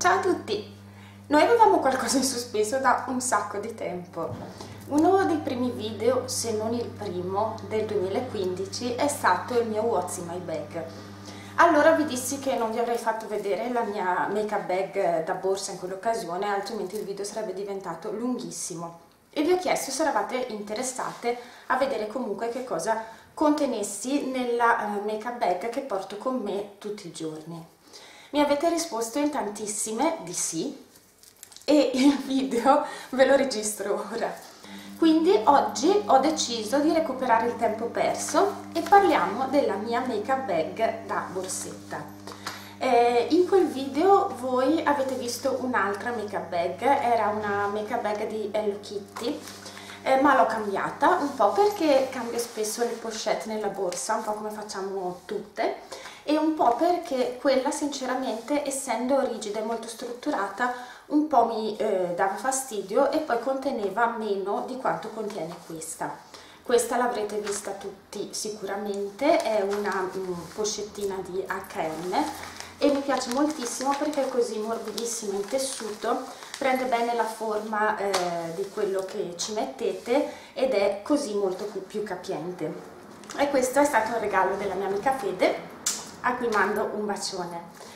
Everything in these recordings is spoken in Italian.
Ciao a tutti! Noi avevamo qualcosa in sospeso da un sacco di tempo. Uno dei primi video, se non il primo, del 2015 è stato il mio What's in my bag. Allora vi dissi che non vi avrei fatto vedere la mia make-up bag da borsa in quell'occasione, altrimenti il video sarebbe diventato lunghissimo. E vi ho chiesto se eravate interessate a vedere comunque che cosa contenessi nella uh, make-up bag che porto con me tutti i giorni. Mi avete risposto in tantissime di sì e il video ve lo registro ora. Quindi oggi ho deciso di recuperare il tempo perso e parliamo della mia make-up bag da borsetta. Eh, in quel video voi avete visto un'altra make-up bag, era una make-up bag di Hello Kitty, eh, ma l'ho cambiata un po' perché cambio spesso le pochette nella borsa, un po' come facciamo tutte, e un po' perché quella sinceramente essendo rigida e molto strutturata un po' mi eh, dava fastidio e poi conteneva meno di quanto contiene questa. Questa l'avrete vista tutti sicuramente, è una um, pochettina di H&M e mi piace moltissimo perché è così morbidissimo in tessuto, prende bene la forma eh, di quello che ci mettete ed è così molto più, più capiente. E questo è stato un regalo della mia amica Fede, a cui mando un bacione.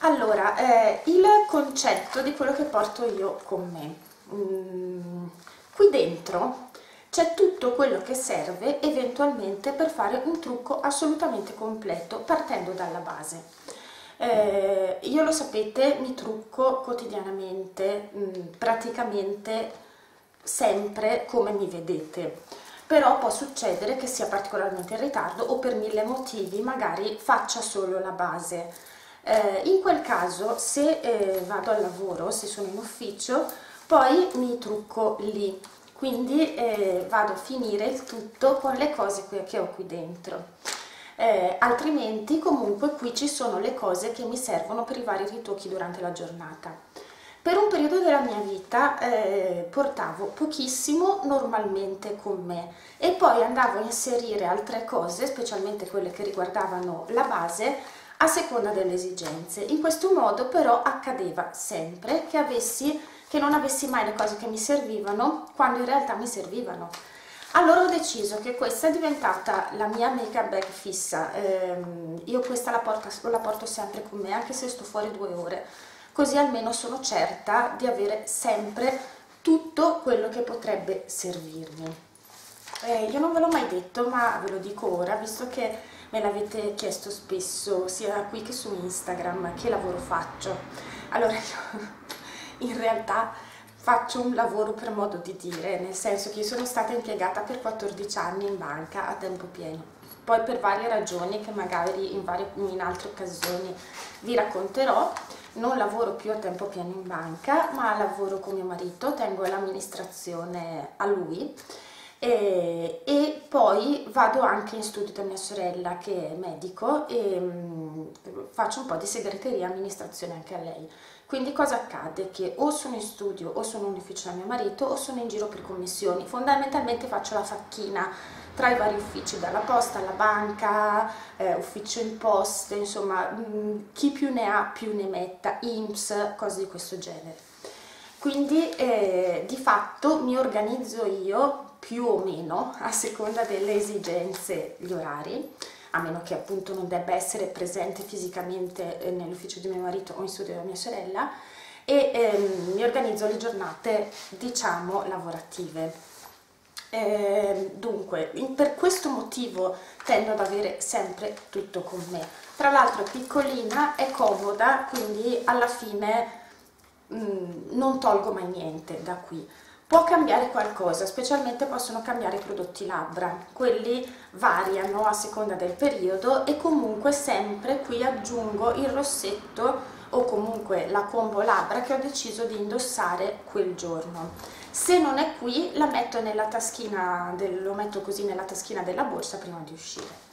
Allora, eh, il concetto di quello che porto io con me. Mm, qui dentro c'è tutto quello che serve eventualmente per fare un trucco assolutamente completo partendo dalla base. Eh, io lo sapete, mi trucco quotidianamente, mh, mm, praticamente sempre come mi vedete però può succedere che sia particolarmente in ritardo o per mille motivi magari faccia solo la base. Eh, in quel caso se eh, vado al lavoro, se sono in ufficio, poi mi trucco lì, quindi eh, vado a finire il tutto con le cose che ho qui dentro. Eh, altrimenti comunque qui ci sono le cose che mi servono per i vari ritocchi durante la giornata. Per un periodo della mia vita eh, portavo pochissimo normalmente con me e poi andavo a inserire altre cose, specialmente quelle che riguardavano la base, a seconda delle esigenze. In questo modo però accadeva sempre che, avessi, che non avessi mai le cose che mi servivano quando in realtà mi servivano. Allora ho deciso che questa è diventata la mia make-up bag fissa, eh, io questa la porto, la porto sempre con me anche se sto fuori due ore così almeno sono certa di avere sempre tutto quello che potrebbe servirmi. Eh, io non ve l'ho mai detto, ma ve lo dico ora, visto che me l'avete chiesto spesso, sia qui che su Instagram, che lavoro faccio. Allora, io in realtà faccio un lavoro per modo di dire, nel senso che sono stata impiegata per 14 anni in banca a tempo pieno. Poi per varie ragioni che magari in, varie, in altre occasioni vi racconterò, non lavoro più a tempo pieno in banca, ma lavoro con mio marito, tengo l'amministrazione a lui e, e, poi vado anche in studio da mia sorella che è medico e mh, mm, faccio un po' di segreteria e amministrazione anche a lei. Quindi cosa accade? Che o sono in studio o sono in ufficio da mio marito o sono in giro per commissioni. Fondamentalmente faccio la facchina tra i vari uffici, dalla posta alla banca, eh, ufficio imposte, insomma mh, chi più ne ha più ne metta, IMSS, cose di questo genere. Quindi eh, di fatto mi organizzo io più o meno a seconda delle esigenze, gli orari, a meno che appunto non debba essere presente fisicamente eh, nell'ufficio di mio marito o in studio della mia sorella, e ehm, mi organizzo le giornate diciamo lavorative eh, dunque, per questo motivo tendo ad avere sempre tutto con me. Tra l'altro è piccolina, è comoda, quindi alla fine mh, mm, non tolgo mai niente da qui. Può cambiare qualcosa, specialmente possono cambiare i prodotti labbra, quelli variano a seconda del periodo e comunque sempre qui aggiungo il rossetto o comunque la combo labbra che ho deciso di indossare quel giorno se non è qui la metto nella taschina del, lo metto così nella taschina della borsa prima di uscire.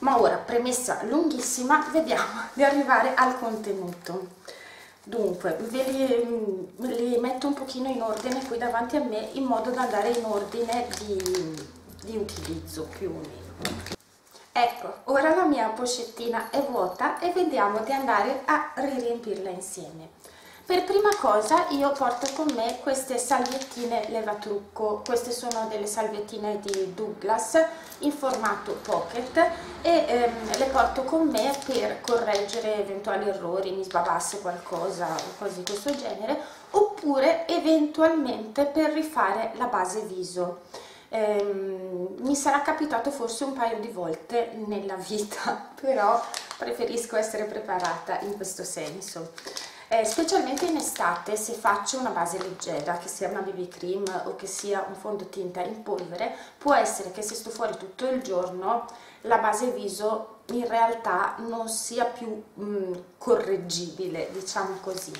Ma ora premessa lunghissima vediamo di arrivare al contenuto. Dunque ve li, ve li metto un pochino in ordine qui davanti a me in modo da andare in ordine di, di utilizzo più o meno. Ecco, ora la mia pochettina è vuota e vediamo di andare a riempirla insieme. Per prima cosa io porto con me queste salviettine levatrucco, queste sono delle salviettine di Douglas in formato pocket e ehm, le porto con me per correggere eventuali errori, mi sbavasse qualcosa o cose di questo genere, oppure eventualmente per rifare la base viso. Ehm, mi sarà capitato forse un paio di volte nella vita, però preferisco essere preparata in questo senso eh, specialmente in estate se faccio una base leggera che sia una BB cream o che sia un fondotinta in polvere può essere che se sto fuori tutto il giorno la base viso in realtà non sia più mh, mm, correggibile diciamo così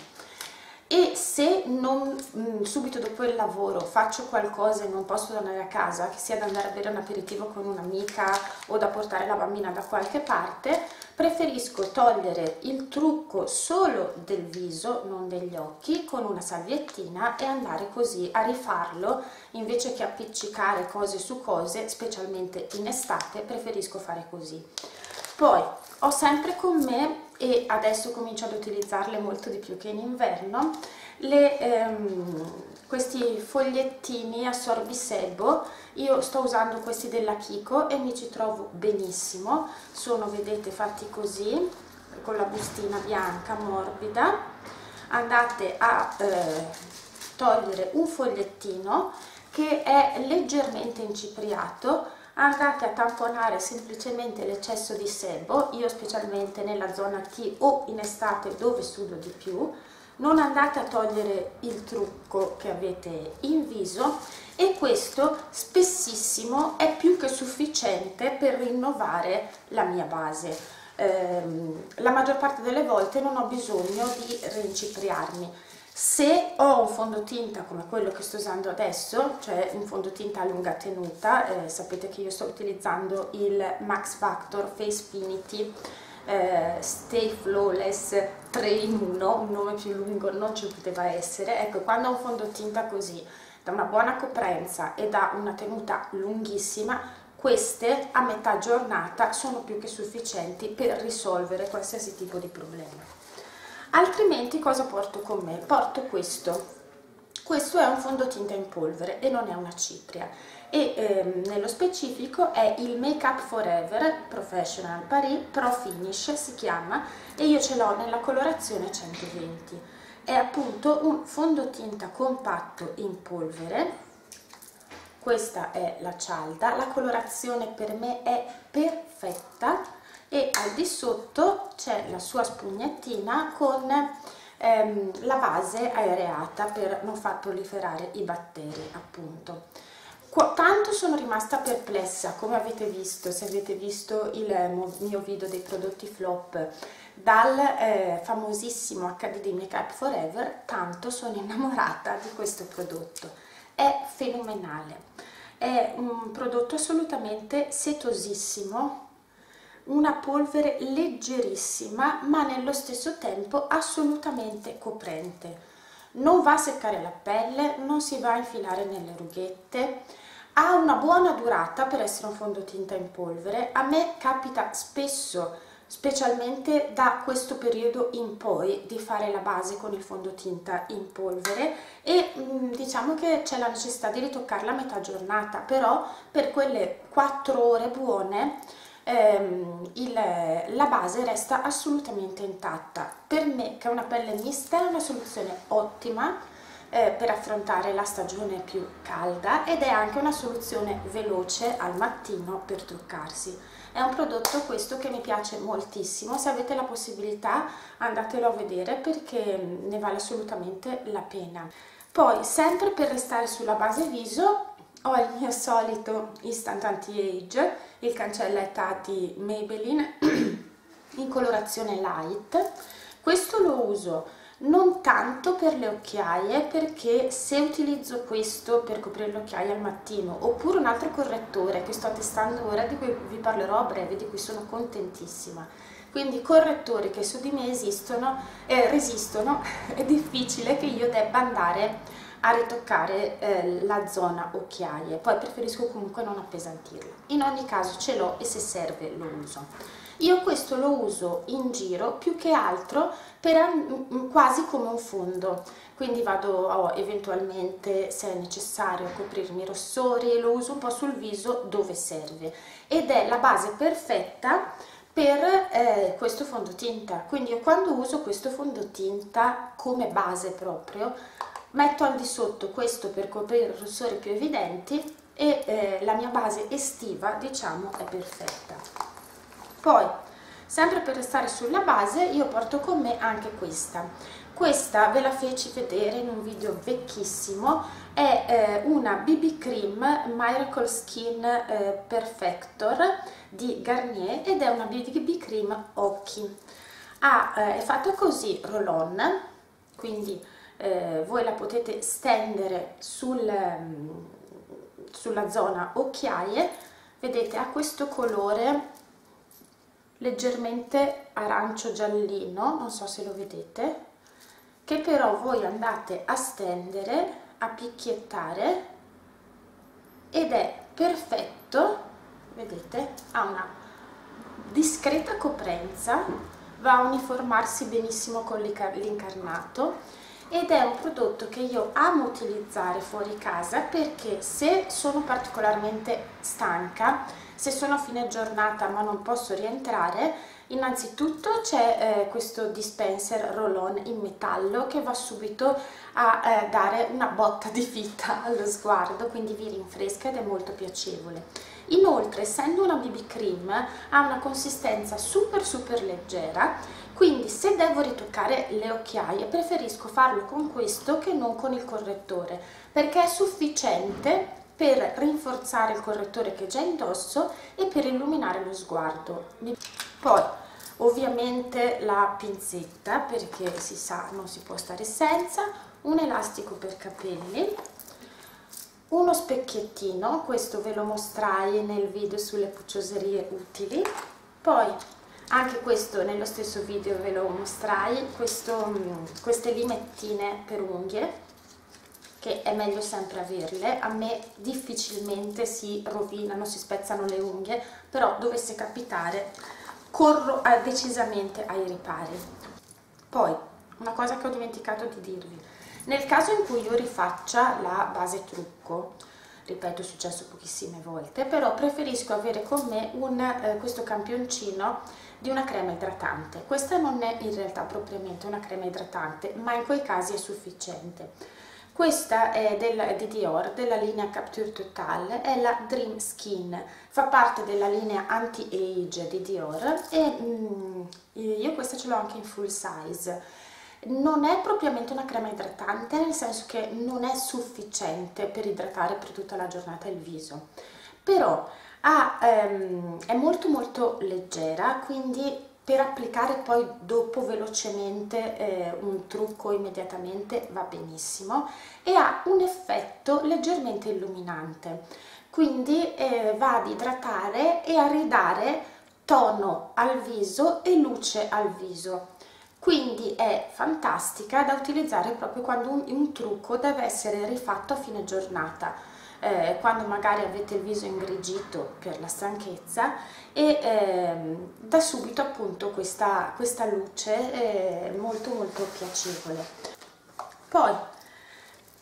e se non mh, mm, subito dopo il lavoro faccio qualcosa e non posso tornare a casa, che sia da andare a bere un aperitivo con un'amica o da portare la bambina da qualche parte, preferisco togliere il trucco solo del viso, non degli occhi, con una salviettina e andare così a rifarlo invece che appiccicare cose su cose, specialmente in estate, preferisco fare così. Poi ho sempre con me e adesso comincio ad utilizzarle molto di più che in inverno. Le, ehm, questi fogliettini assorbisebo io sto usando questi della Kiko e mi ci trovo benissimo. Sono vedete fatti così con la bustina bianca morbida. Andate a eh, togliere un fogliettino che è leggermente incipriato andate a tamponare semplicemente l'eccesso di sebo, io specialmente nella zona T o in estate dove sudo di più, non andate a togliere il trucco che avete in viso e questo spessissimo è più che sufficiente per rinnovare la mia base. Eh, la maggior parte delle volte non ho bisogno di rincipriarmi se ho un fondotinta come quello che sto usando adesso, cioè un fondotinta a lunga tenuta, eh, sapete che io sto utilizzando il Max Factor Facefinity eh, Stay Flawless 3 in 1, un nome più lungo non ci poteva essere, ecco quando ho un fondotinta così, da una buona coprenza e da una tenuta lunghissima, queste a metà giornata sono più che sufficienti per risolvere qualsiasi tipo di problema altrimenti cosa porto con me? porto questo. Questo è un fondotinta in polvere e non è una cipria. E ehm, nello specifico è il Make Up Forever Professional Paris Pro Finish si chiama e io ce l'ho nella colorazione 120 è appunto un fondotinta compatto in polvere. Questa è la cialda. La colorazione per me è perfetta e al di sotto c'è la sua spugnettina con ehm, la base aereata per non far proliferare i batteri appunto. Qu tanto sono rimasta perplessa come avete visto se avete visto il mio video dei prodotti flop dal eh, famosissimo HD di Makeup Forever tanto sono innamorata di questo prodotto. È fenomenale. È un prodotto assolutamente setosissimo una polvere leggerissima ma nello stesso tempo assolutamente coprente. Non va a seccare la pelle non si va a infilare nelle rughette. Ha una buona durata per essere un fondotinta in polvere. A me capita spesso specialmente da questo periodo in poi di fare la base con il fondotinta in polvere e mm, diciamo che c'è la necessità di ritoccarla a metà giornata però per quelle 4 ore buone ehm, il, la base resta assolutamente intatta. Per me, che ho una pelle mista, è una soluzione ottima eh, per affrontare la stagione più calda ed è anche una soluzione veloce al mattino per truccarsi. È un prodotto questo che mi piace moltissimo, se avete la possibilità andatelo a vedere perché ne vale assolutamente la pena. Poi, sempre per restare sulla base viso, ho il mio solito Instant Anti-Age, il cancelletta di Maybelline in colorazione light. Questo lo uso non tanto per le occhiaie perché se utilizzo questo per coprire le occhiaie al mattino oppure un altro correttore che sto testando ora di cui vi parlerò a breve di cui sono contentissima quindi correttori che su di me esistono, eh, resistono è difficile che io debba andare a ritoccare eh, la zona occhiaie, poi preferisco comunque non appesantirla. In ogni caso ce l'ho e se serve lo uso. Io questo lo uso in giro più che altro per quasi come un fondo, quindi vado oh, eventualmente se è necessario a coprirmi i rossori, lo uso un po' sul viso dove serve ed è la base perfetta per eh, questo fondotinta quindi io quando uso questo fondotinta come base proprio metto al di sotto questo per coprire i rossori più evidenti e eh, la mia base estiva diciamo è perfetta. Poi sempre per restare sulla base io porto con me anche questa. Questa ve la feci vedere in un video vecchissimo è eh, una BB Cream Miracle Skin eh, Perfector di Garnier ed è una BB Cream occhi ah, eh, è fatta così roll-on quindi eh, voi la potete stendere sul, mm, sulla zona occhiaie. Vedete ha questo colore leggermente arancio giallino non so se lo vedete che però voi andate a stendere a picchiettare ed è perfetto. Vedete ha una discreta coprenza va a uniformarsi benissimo con l'incarnato ed è un prodotto che io amo utilizzare fuori casa perché se sono particolarmente stanca, se sono a fine giornata ma non posso rientrare, innanzitutto c'è eh, questo dispenser roll-on in metallo che va subito a eh, dare una botta di vita allo sguardo, quindi vi rinfresca ed è molto piacevole. Inoltre, essendo una BB cream, ha una consistenza super super leggera quindi se devo ritoccare le occhiaie preferisco farlo con questo che non con il correttore perché è sufficiente per rinforzare il correttore che già indosso e per illuminare lo sguardo. Poi ovviamente la pinzetta perché si sa non si può stare senza un elastico per capelli uno specchiettino questo ve lo mostrai nel video sulle puccioserie utili poi anche questo nello stesso video ve lo mostrai questo, mm, queste limettine per unghie che è meglio sempre averle. A me difficilmente si rovinano si spezzano le unghie però dovesse capitare corro a, decisamente ai ripari. Poi una cosa che ho dimenticato di dirvi. Nel caso in cui io rifaccia la base trucco ripeto è successo pochissime volte però preferisco avere con me un, eh, questo campioncino di una crema idratante. Questa non è in realtà propriamente una crema idratante, ma in quei casi è sufficiente. Questa è del, di Dior, della linea Capture Total, è la Dream Skin, fa parte della linea anti-age di Dior e mm, io questa ce l'ho anche in full size. Non è propriamente una crema idratante, nel senso che non è sufficiente per idratare per tutta la giornata il viso, però ha, ehm, è molto molto leggera quindi per applicare poi dopo velocemente eh, un trucco immediatamente va benissimo e ha un effetto leggermente illuminante. Quindi eh, va ad idratare e a ridare tono al viso e luce al viso quindi è fantastica da utilizzare proprio quando un, un trucco deve essere rifatto a fine giornata eh, quando magari avete il viso ingrigito per la stanchezza e ehm, da subito appunto questa, questa luce è molto molto piacevole. Poi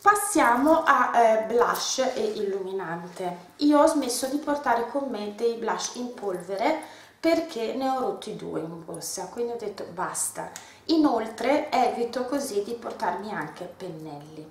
passiamo a eh, blush e illuminante. Io ho smesso di portare con me dei blush in polvere perché ne ho rotti due in borsa, quindi ho detto basta. Inoltre evito così di portarmi anche pennelli.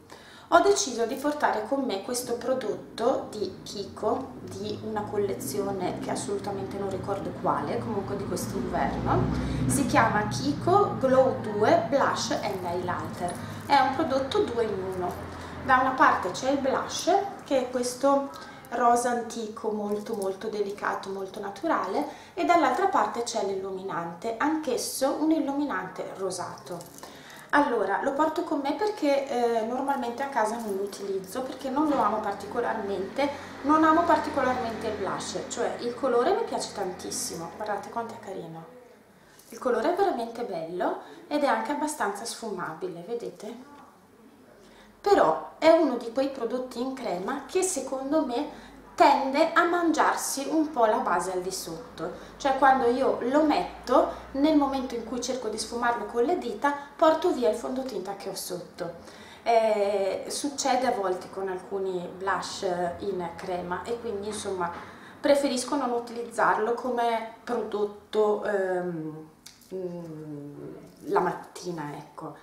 Ho deciso di portare con me questo prodotto di Kiko di una collezione che assolutamente non ricordo quale comunque di quest'inverno. Si chiama Kiko Glow 2 Blush and Highlighter. È un prodotto 2 in 1 da una parte c'è il blush che è questo rosa antico molto molto delicato molto naturale e dall'altra parte c'è l'illuminante anch'esso un illuminante rosato allora, lo porto con me perché eh, normalmente a casa non lo utilizzo, perché non lo amo particolarmente, non amo particolarmente il blush, cioè il colore mi piace tantissimo, guardate quanto è carino. Il colore è veramente bello ed è anche abbastanza sfumabile, vedete? Però è uno di quei prodotti in crema che secondo me tende a mangiarsi un po' la base al di sotto, cioè quando io lo metto, nel momento in cui cerco di sfumarlo con le dita, porto via il fondotinta che ho sotto. Eh, succede a volte con alcuni blush in crema e quindi insomma preferisco non utilizzarlo come prodotto ehm, mm, la mattina ecco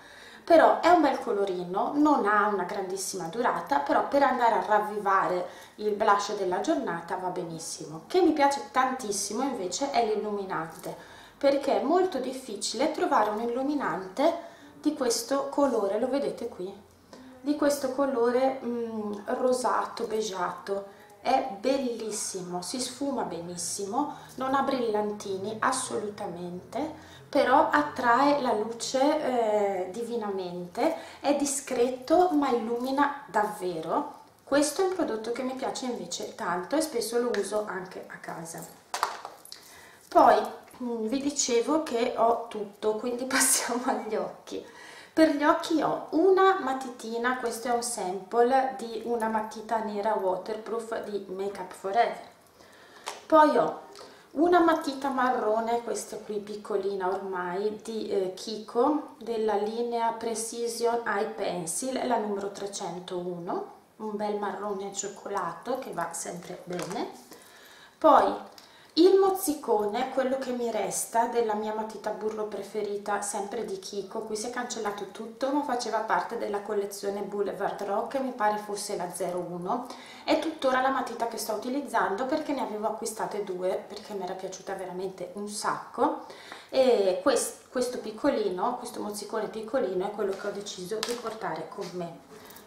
però è un bel colorino, non ha una grandissima durata, però per andare a ravvivare il blush della giornata va benissimo. Che mi piace tantissimo invece è l'illuminante, perché è molto difficile trovare un illuminante di questo colore, lo vedete qui? Di questo colore mm, rosato, beggiato è bellissimo, si sfuma benissimo, non ha brillantini assolutamente, però attrae la luce eh, divinamente, è discreto ma illumina davvero. Questo è un prodotto che mi piace invece tanto e spesso lo uso anche a casa. Poi mm, vi dicevo che ho tutto, quindi passiamo agli occhi. Per gli occhi ho una matitina, questo è un sample di una matita nera waterproof di Make Up Forever. Poi ho una matita marrone, questa qui piccolina ormai, di eh, Kiko, della linea Precision Eye Pencil, la numero 301, un bel marrone cioccolato che va sempre bene. Poi il mozzicone, quello che mi resta della mia matita burro preferita, sempre di Kiko, qui si è cancellato tutto, ma faceva parte della collezione Boulevard Rock, mi pare fosse la 01, è tuttora la matita che sto utilizzando perché ne avevo acquistate due, perché mi era piaciuta veramente un sacco, e questo, questo piccolino, questo mozzicone piccolino è quello che ho deciso di portare con me.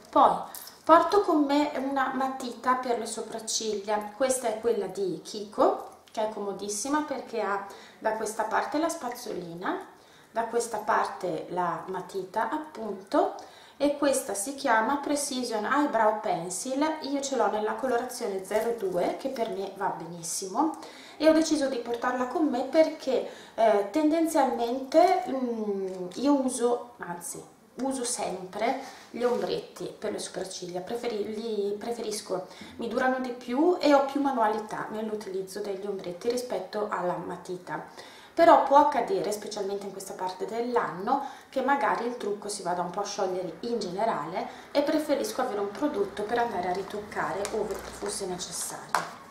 Poi porto con me una matita per le sopracciglia, questa è quella di Kiko, che è comodissima perché ha da questa parte la spazzolina, da questa parte la matita appunto e questa si chiama Precision Eyebrow Pencil, io ce l'ho nella colorazione 02 che per me va benissimo e ho deciso di portarla con me perché eh, tendenzialmente mm, io uso, anzi uso sempre gli ombretti per le sopracciglia, Preferi, li preferisco, mi durano di più e ho più manualità nell'utilizzo degli ombretti rispetto alla matita. Però può accadere, specialmente in questa parte dell'anno, che magari il trucco si vada un po' a sciogliere in generale e preferisco avere un prodotto per andare a ritoccare ove fosse necessario.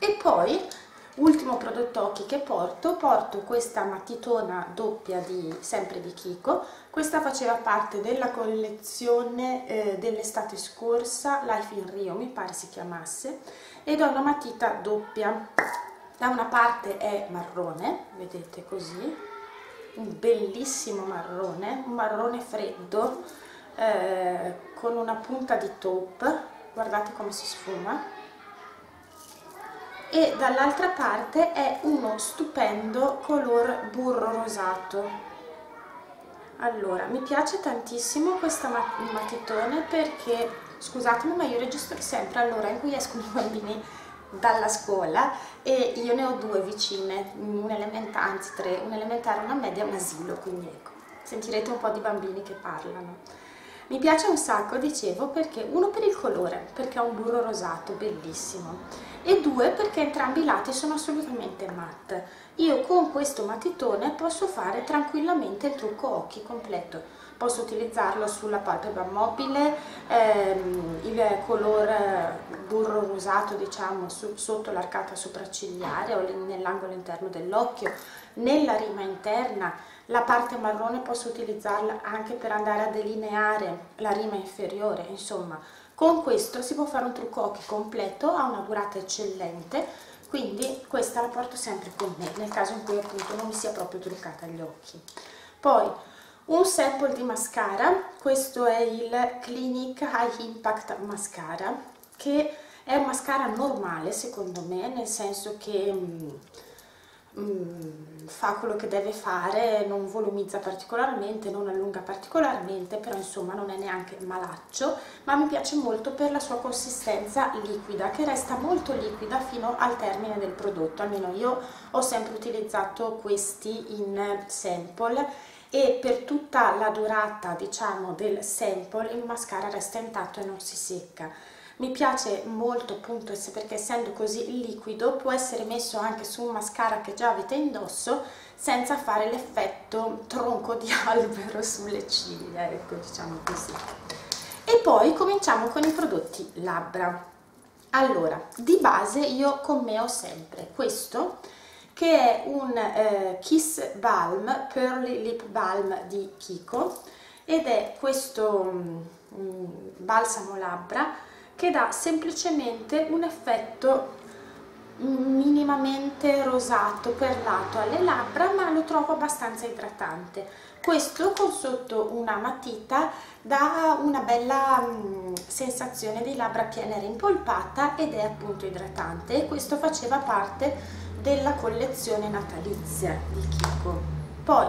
E poi ultimo prodotto occhi che porto, porto questa matitona doppia di, sempre di Kiko, questa faceva parte della collezione eh, dell'estate scorsa, Life in Rio mi pare si chiamasse, ed ho una matita doppia, da una parte è marrone, vedete così, un bellissimo marrone, un marrone freddo, eh, con una punta di taupe, guardate come si sfuma, e dall'altra parte è uno stupendo color burro rosato allora mi piace tantissimo questa matitone perché scusatemi ma io registro sempre all'ora in cui escono i bambini dalla scuola e io ne ho due vicine, un elementare, anzi tre, un elementare, una media e un asilo, quindi ecco, sentirete un po' di bambini che parlano. Mi piace un sacco, dicevo, perché uno per il colore, perché ha un burro rosato, bellissimo, e due perché entrambi i lati sono assolutamente matte. Io con questo matitone posso fare tranquillamente il trucco occhi completo. Posso utilizzarlo sulla palpebra mobile, ehm, il colore burro rosato diciamo su, sotto l'arcata sopraccigliare o nell'angolo interno dell'occhio, nella rima interna, la parte marrone posso utilizzarla anche per andare a delineare la rima inferiore, insomma con questo si può fare un trucco occhi completo, ha una durata eccellente, quindi questa la porto sempre con me, nel caso in cui appunto non mi sia proprio truccata gli occhi. Poi un sample di mascara, questo è il Clinique High Impact Mascara, che è un mascara normale secondo me, nel senso che... Mm, fa quello che deve fare, non volumizza particolarmente, non allunga particolarmente, però insomma non è neanche malaccio, ma mi piace molto per la sua consistenza liquida, che resta molto liquida fino al termine del prodotto, almeno io ho sempre utilizzato questi in sample e per tutta la durata diciamo del sample il mascara resta intatto e non si secca mi piace molto appunto perché essendo così liquido può essere messo anche su un mascara che già avete indosso senza fare l'effetto tronco di albero sulle ciglia ecco diciamo così. E poi cominciamo con i prodotti labbra. Allora di base io con me ho sempre questo che è un eh, Kiss Balm Pearly Lip Balm di Kiko ed è questo mm, balsamo labbra che dà semplicemente un effetto minimamente rosato perlato alle labbra ma lo trovo abbastanza idratante questo con sotto una matita dà una bella mh, sensazione di labbra piena e rimpolpata ed è appunto idratante e questo faceva parte della collezione natalizia di Kiko. Poi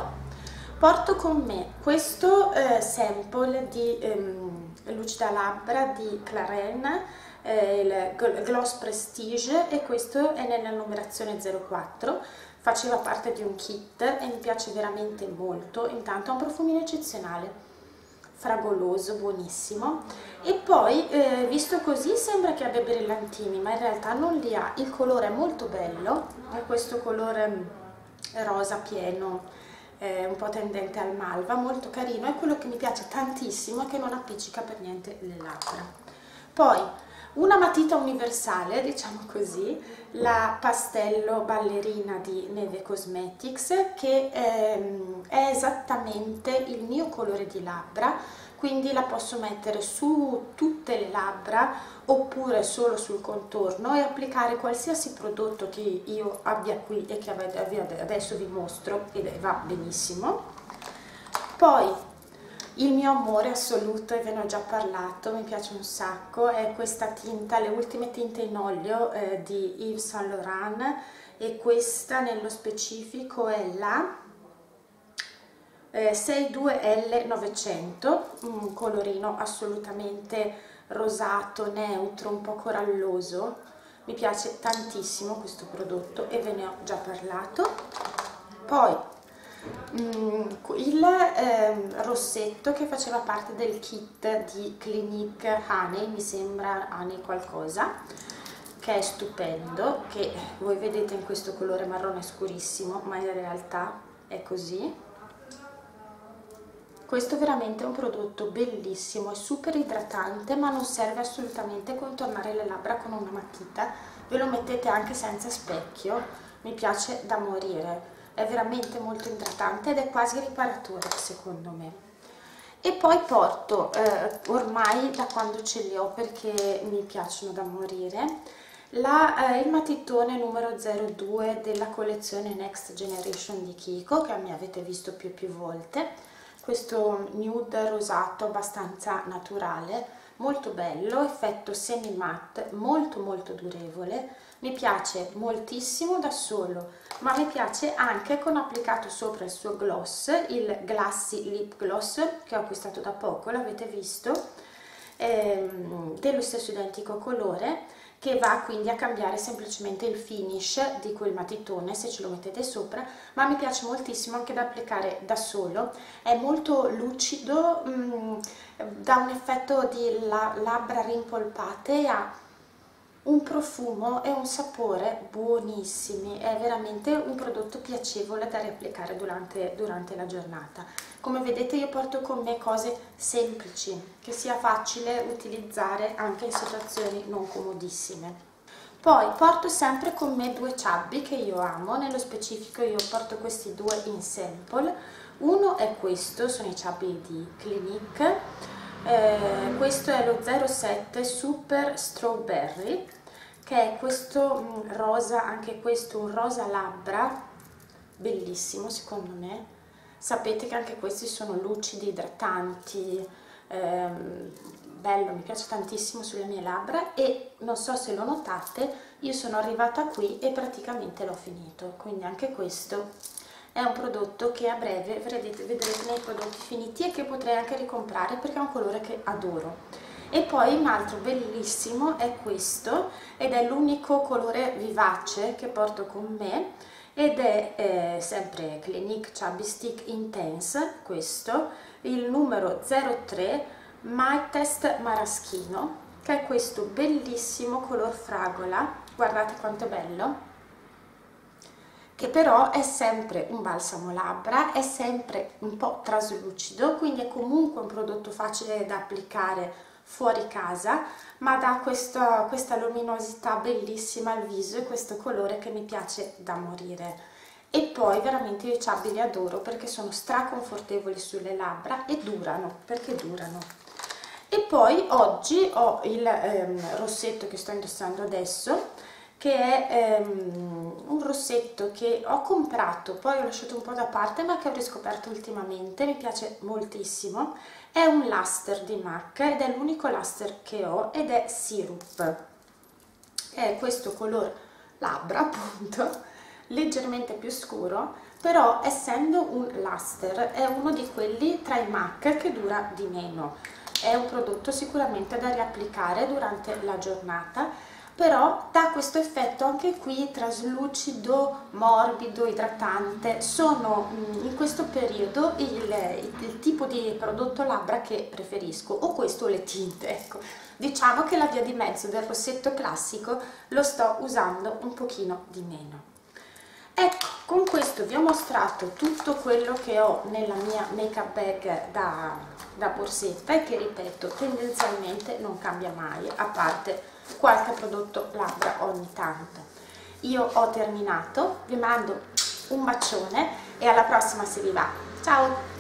porto con me questo eh, sample di ehm, lucida labbra di Clarins, eh, il Gloss Prestige e questo è nella numerazione 04 faceva parte di un kit e mi piace veramente molto. Intanto ha un profumino eccezionale fragoloso, buonissimo. E poi eh, visto così sembra che abbia brillantini ma in realtà non li ha, il colore è molto bello è questo colore mm, rosa pieno eh, un po' tendente al malva, molto carino è quello che mi piace tantissimo e che non appiccica per niente le labbra. Poi una matita universale, diciamo così, la pastello ballerina di Neve Cosmetics che ehm, è esattamente il mio colore di labbra, quindi la posso mettere su tutte le labbra oppure solo sul contorno e applicare qualsiasi prodotto che io abbia qui e che adesso vi mostro ed va benissimo. Poi il mio amore assoluto, e ve ne ho già parlato, mi piace un sacco, è questa tinta, le ultime tinte in olio eh, di Yves Saint Laurent e questa nello specifico è la eh, 62L900, un colorino assolutamente rosato, neutro, un po' coralloso. Mi piace tantissimo questo prodotto e ve ne ho già parlato. Poi Mm, il eh, rossetto che faceva parte del kit di Clinique Honey, mi sembra Honey qualcosa, che è stupendo, che voi vedete in questo colore marrone scurissimo, ma in realtà è così. Questo è veramente un prodotto bellissimo, è super idratante, ma non serve assolutamente contornare le labbra con una matita, ve lo mettete anche senza specchio, mi piace da morire. È veramente molto idratante ed è quasi riparatore secondo me. E poi porto eh, ormai da quando ce li ho perché mi piacciono da morire la, eh, il matitone numero 02 della collezione Next Generation di Kiko che mi avete visto più e più volte questo nude rosato abbastanza naturale molto bello, effetto semi matte, molto molto durevole. Mi piace moltissimo da solo ma mi piace anche con applicato sopra il suo gloss il Glassy Lip Gloss che ho acquistato da poco, l'avete visto ehm, dello stesso identico colore che va quindi a cambiare semplicemente il finish di quel matitone se ce lo mettete sopra ma mi piace moltissimo anche da applicare da solo. È molto lucido mh, mm, dà un effetto di la, labbra rimpolpate e ha un profumo e un sapore buonissimi, è veramente un prodotto piacevole da riapplicare durante, durante la giornata. Come vedete io porto con me cose semplici, che sia facile utilizzare anche in situazioni non comodissime. Poi porto sempre con me due ciabbi che io amo, nello specifico io porto questi due in sample. Uno è questo, sono i ciabbi di Clinique, eh, questo è lo 07 Super Strawberry che è questo mm, rosa, anche questo un rosa labbra bellissimo secondo me. Sapete che anche questi sono lucidi, idratanti ehm, bello, mi piace tantissimo sulle mie labbra e non so se lo notate io sono arrivata qui e praticamente l'ho finito quindi anche questo è un prodotto che a breve vedrete, vedrete nei prodotti finiti e che potrei anche ricomprare perché è un colore che adoro. E poi un altro bellissimo è questo ed è l'unico colore vivace che porto con me ed è eh, sempre Clinique Chubby Stick Intense questo il numero 03 My Test Maraschino che è questo bellissimo color fragola. Guardate quanto bello che però è sempre un balsamo labbra, è sempre un po' traslucido, quindi è comunque un prodotto facile da applicare fuori casa, ma dà questa, questa luminosità bellissima al viso e questo colore che mi piace da morire. E poi veramente io i ciabbi li adoro perché sono straconfortevoli sulle labbra e durano, perché durano. E poi oggi ho il ehm, rossetto che sto indossando adesso, che è ehm, un rossetto che ho comprato, poi ho lasciato un po' da parte ma che ho riscoperto ultimamente, mi piace moltissimo, è un luster di MAC ed è l'unico luster che ho ed è Syrup, è questo color labbra appunto, leggermente più scuro, però essendo un luster è uno di quelli tra i MAC che dura di meno, è un prodotto sicuramente da riapplicare durante la giornata però dà questo effetto anche qui traslucido, morbido, idratante. Sono mm, in questo periodo il, il, tipo di prodotto labbra che preferisco, o questo o le tinte, ecco. Diciamo che la via di mezzo del rossetto classico lo sto usando un pochino di meno. Ecco, con questo vi ho mostrato tutto quello che ho nella mia make up bag da, da borsetta e che ripeto tendenzialmente non cambia mai, a parte qualche prodotto labbra ogni tanto. Io ho terminato, vi mando un bacione e alla prossima se vi va. Ciao!